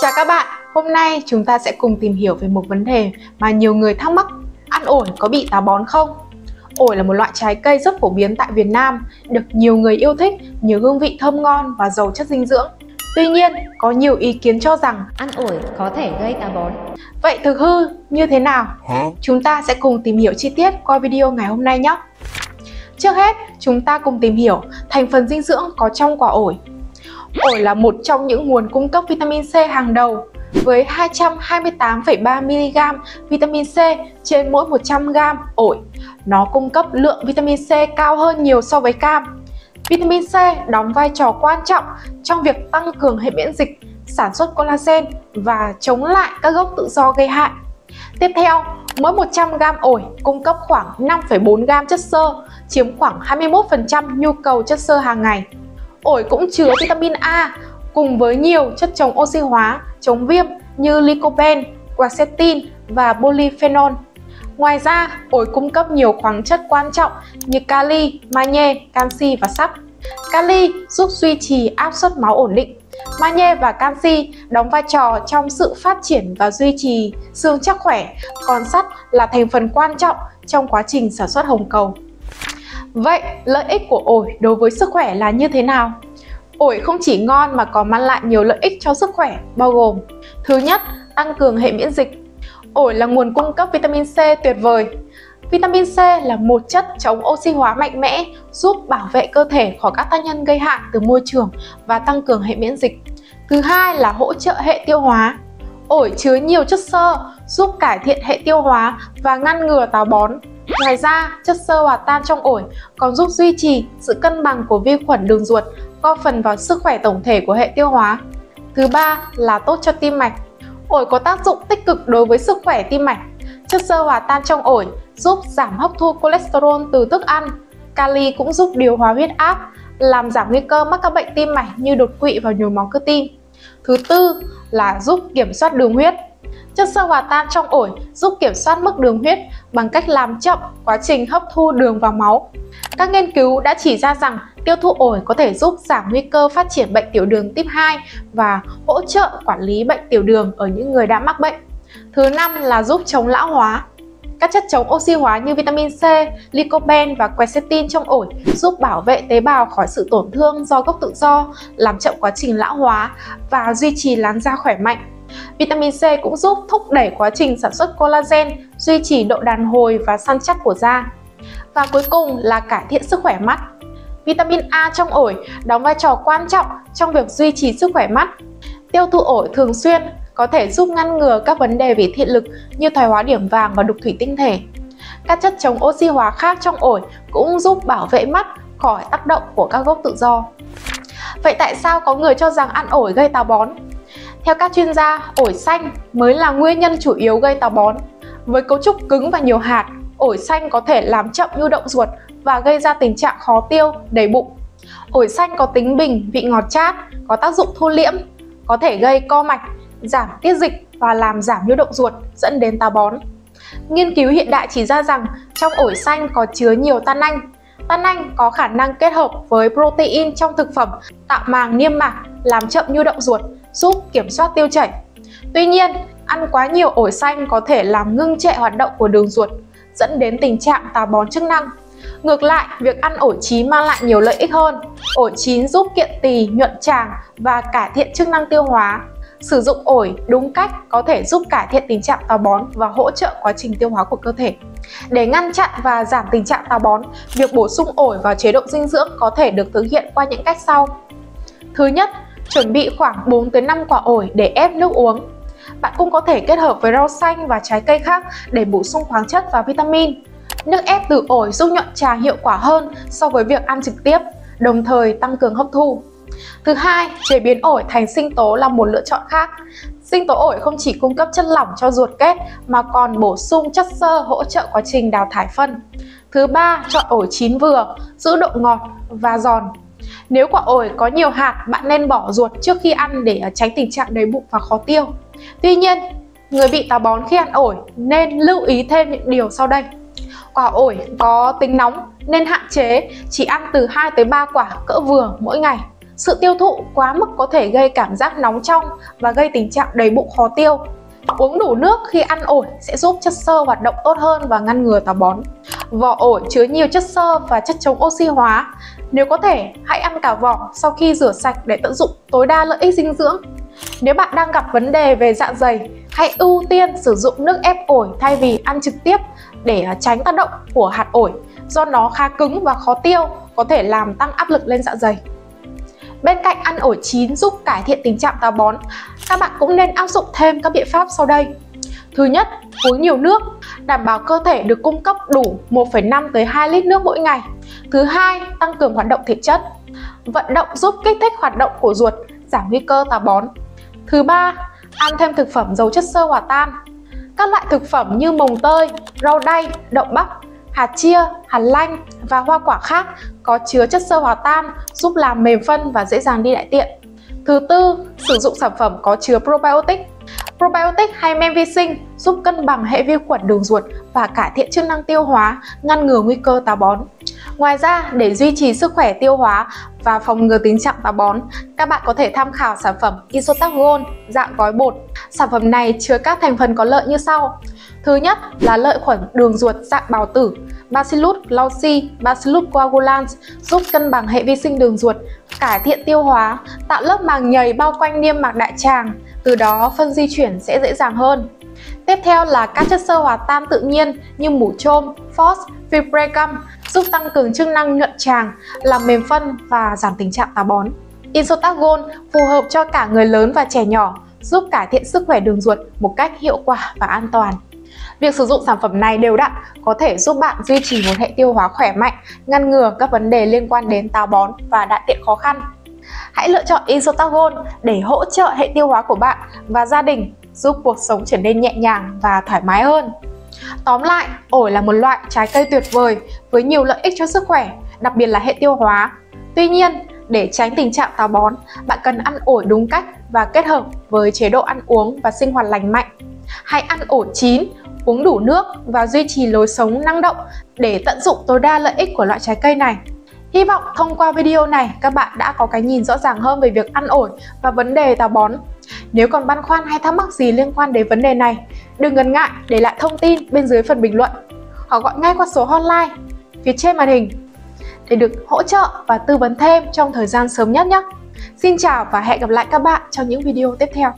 Chào các bạn, hôm nay chúng ta sẽ cùng tìm hiểu về một vấn đề mà nhiều người thắc mắc Ăn ổi có bị táo bón không? Ổi là một loại trái cây rất phổ biến tại Việt Nam, được nhiều người yêu thích nhờ hương vị thơm ngon và giàu chất dinh dưỡng. Tuy nhiên, có nhiều ý kiến cho rằng ăn ổi có thể gây táo bón. Vậy thực hư như thế nào? Hả? Chúng ta sẽ cùng tìm hiểu chi tiết qua video ngày hôm nay nhé. Trước hết, chúng ta cùng tìm hiểu thành phần dinh dưỡng có trong quả ổi. Ổi là một trong những nguồn cung cấp vitamin C hàng đầu với 228,3mg vitamin C trên mỗi 100g ổi. Nó cung cấp lượng vitamin C cao hơn nhiều so với cam. Vitamin C đóng vai trò quan trọng trong việc tăng cường hệ miễn dịch, sản xuất collagen và chống lại các gốc tự do gây hại. Tiếp theo, mỗi 100g ổi cung cấp khoảng 5,4g chất xơ, chiếm khoảng 21% nhu cầu chất xơ hàng ngày. Ổi cũng chứa vitamin A cùng với nhiều chất chống oxy hóa, chống viêm như lycopene, quercetin và polyphenol. Ngoài ra, ổi cung cấp nhiều khoáng chất quan trọng như kali, magie, canxi và sắt. Kali giúp duy trì áp suất máu ổn định. Magie và canxi đóng vai trò trong sự phát triển và duy trì xương chắc khỏe, còn sắt là thành phần quan trọng trong quá trình sản xuất hồng cầu. Vậy, lợi ích của ổi đối với sức khỏe là như thế nào? Ổi không chỉ ngon mà còn mang lại nhiều lợi ích cho sức khỏe, bao gồm Thứ nhất, tăng cường hệ miễn dịch. Ổi là nguồn cung cấp vitamin C tuyệt vời. Vitamin C là một chất chống oxy hóa mạnh mẽ, giúp bảo vệ cơ thể khỏi các tác nhân gây hại từ môi trường và tăng cường hệ miễn dịch. Thứ hai là hỗ trợ hệ tiêu hóa. Ổi chứa nhiều chất xơ, giúp cải thiện hệ tiêu hóa và ngăn ngừa táo bón. Ngoài ra, chất xơ hòa tan trong ổi còn giúp duy trì sự cân bằng của vi khuẩn đường ruột, góp phần vào sức khỏe tổng thể của hệ tiêu hóa. Thứ ba là tốt cho tim mạch. Ổi có tác dụng tích cực đối với sức khỏe tim mạch. Chất xơ hòa tan trong ổi giúp giảm hấp thu cholesterol từ thức ăn. Kali cũng giúp điều hòa huyết áp, làm giảm nguy cơ mắc các bệnh tim mạch như đột quỵ và nhồi máu cơ tim. Thứ tư là giúp kiểm soát đường huyết. Chất xơ hòa tan trong ổi giúp kiểm soát mức đường huyết bằng cách làm chậm quá trình hấp thu đường vào máu. Các nghiên cứu đã chỉ ra rằng tiêu thụ ổi có thể giúp giảm nguy cơ phát triển bệnh tiểu đường type 2 và hỗ trợ quản lý bệnh tiểu đường ở những người đã mắc bệnh. Thứ năm là giúp chống lão hóa. Các chất chống oxy hóa như vitamin C, lycopene và quercetin trong ổi giúp bảo vệ tế bào khỏi sự tổn thương do gốc tự do, làm chậm quá trình lão hóa và duy trì làn da khỏe mạnh. Vitamin C cũng giúp thúc đẩy quá trình sản xuất collagen, duy trì độ đàn hồi và săn chắc của da. Và cuối cùng là cải thiện sức khỏe mắt. Vitamin A trong ổi đóng vai trò quan trọng trong việc duy trì sức khỏe mắt. Tiêu thụ ổi thường xuyên có thể giúp ngăn ngừa các vấn đề về thị lực như thoái hóa điểm vàng và đục thủy tinh thể. Các chất chống oxy hóa khác trong ổi cũng giúp bảo vệ mắt khỏi tác động của các gốc tự do. Vậy tại sao có người cho rằng ăn ổi gây táo bón? Theo các chuyên gia, ổi xanh mới là nguyên nhân chủ yếu gây táo bón. Với cấu trúc cứng và nhiều hạt, ổi xanh có thể làm chậm nhu động ruột và gây ra tình trạng khó tiêu, đầy bụng. Ổi xanh có tính bình, vị ngọt chát, có tác dụng thu liễm, có thể gây co mạch, giảm tiết dịch và làm giảm nhu động ruột dẫn đến táo bón. Nghiên cứu hiện đại chỉ ra rằng trong ổi xanh có chứa nhiều tan anh. Tan anh có khả năng kết hợp với protein trong thực phẩm tạo màng niêm mạc làm chậm nhu động ruột, giúp kiểm soát tiêu chảy. Tuy nhiên, ăn quá nhiều ổi xanh có thể làm ngưng trệ hoạt động của đường ruột, dẫn đến tình trạng táo bón chức năng. Ngược lại, việc ăn ổi chín mang lại nhiều lợi ích hơn. Ổi chín giúp kiện tỳ, nhuận tràng và cải thiện chức năng tiêu hóa. Sử dụng ổi đúng cách có thể giúp cải thiện tình trạng táo bón và hỗ trợ quá trình tiêu hóa của cơ thể. Để ngăn chặn và giảm tình trạng táo bón, việc bổ sung ổi vào chế độ dinh dưỡng có thể được thực hiện qua những cách sau. Thứ nhất, chuẩn bị khoảng 4 tới 5 quả ổi để ép nước uống. Bạn cũng có thể kết hợp với rau xanh và trái cây khác để bổ sung khoáng chất và vitamin. Nước ép từ ổi giúp nhuận trà hiệu quả hơn so với việc ăn trực tiếp, đồng thời tăng cường hấp thu. Thứ hai, chế biến ổi thành sinh tố là một lựa chọn khác. Sinh tố ổi không chỉ cung cấp chất lỏng cho ruột kết mà còn bổ sung chất xơ hỗ trợ quá trình đào thải phân. Thứ ba, chọn ổi chín vừa, giữ độ ngọt và giòn. Nếu quả ổi có nhiều hạt, bạn nên bỏ ruột trước khi ăn để ờ, tránh tình trạng đầy bụng và khó tiêu. Tuy nhiên, người bị táo bón khi ăn ổi nên lưu ý thêm những điều sau đây quả ổi có tính nóng nên hạn chế chỉ ăn từ 2 tới 3 quả cỡ vừa mỗi ngày. Sự tiêu thụ quá mức có thể gây cảm giác nóng trong và gây tình trạng đầy bụng khó tiêu. Uống đủ nước khi ăn ổi sẽ giúp chất xơ hoạt động tốt hơn và ngăn ngừa táo bón. Vỏ ổi chứa nhiều chất xơ và chất chống oxy hóa. Nếu có thể, hãy ăn cả vỏ sau khi rửa sạch để tận dụng tối đa lợi ích dinh dưỡng. Nếu bạn đang gặp vấn đề về dạ dày, hãy ưu tiên sử dụng nước ép ổi thay vì ăn trực tiếp để à, tránh tác động của hạt ổi do nó khá cứng và khó tiêu, có thể làm tăng áp lực lên dạ dày. Bên cạnh ăn ổi chín giúp cải thiện tình trạng táo bón, các bạn cũng nên áp dụng thêm các biện pháp sau đây. Thứ nhất, uống nhiều nước, đảm bảo cơ thể được cung cấp đủ 1,5 tới 2 lít nước mỗi ngày. Thứ hai, tăng cường hoạt động thể chất. Vận động giúp kích thích hoạt động của ruột, giảm nguy cơ táo bón. Thứ ba, ăn thêm thực phẩm giàu chất xơ hòa tan. Các loại thực phẩm như mồng tơi, rau đay, đậu bắp, hạt chia, hạt lanh và hoa quả khác có chứa chất xơ hòa tan giúp làm mềm phân và dễ dàng đi đại tiện. Thứ tư, sử dụng sản phẩm có chứa probiotic. Probiotic hay men vi sinh giúp cân bằng hệ vi khuẩn đường ruột và cải thiện chức năng tiêu hóa, ngăn ngừa nguy cơ táo bón. Ngoài ra, để duy trì sức khỏe tiêu hóa và phòng ngừa tình trạng táo bón, các bạn có thể tham khảo sản phẩm Isotac Gold dạng gói bột. Sản phẩm này chứa các thành phần có lợi như sau. Thứ nhất là lợi khuẩn đường ruột dạng bào tử, Bacillus Lausi, Bacillus coagulans giúp cân bằng hệ vi sinh đường ruột, cải thiện tiêu hóa, tạo lớp màng nhầy bao quanh niêm mạc đại tràng, từ đó phân di chuyển sẽ dễ dàng hơn. Tiếp theo là các chất xơ hòa tan tự nhiên như mủ trôm, phos, fibregum giúp tăng cường chức năng nhuận tràng, làm mềm phân và giảm tình trạng táo bón. Insotagon phù hợp cho cả người lớn và trẻ nhỏ, giúp cải thiện sức khỏe đường ruột một cách hiệu quả và an toàn. Việc sử dụng sản phẩm này đều đặn có thể giúp bạn duy trì một hệ tiêu hóa khỏe mạnh, ngăn ngừa các vấn đề liên quan đến táo bón và đại tiện khó khăn. Hãy lựa chọn Isotagon để hỗ trợ hệ tiêu hóa của bạn và gia đình, giúp cuộc sống trở nên nhẹ nhàng và thoải mái hơn. Tóm lại, ổi là một loại trái cây tuyệt vời với nhiều lợi ích cho sức khỏe, đặc biệt là hệ tiêu hóa. Tuy nhiên, để tránh tình trạng táo bón, bạn cần ăn ổi đúng cách và kết hợp với chế độ ăn uống và sinh hoạt lành mạnh. Hãy ăn ổi chín, uống đủ nước và duy trì lối sống năng động để tận dụng tối đa lợi ích của loại trái cây này. Hy vọng thông qua video này các bạn đã có cái nhìn rõ ràng hơn về việc ăn ổi và vấn đề táo bón. Nếu còn băn khoăn hay thắc mắc gì liên quan đến vấn đề này, đừng ngần ngại để lại thông tin bên dưới phần bình luận hoặc gọi ngay qua số hotline phía trên màn hình để được hỗ trợ và tư vấn thêm trong thời gian sớm nhất nhé. Xin chào và hẹn gặp lại các bạn trong những video tiếp theo.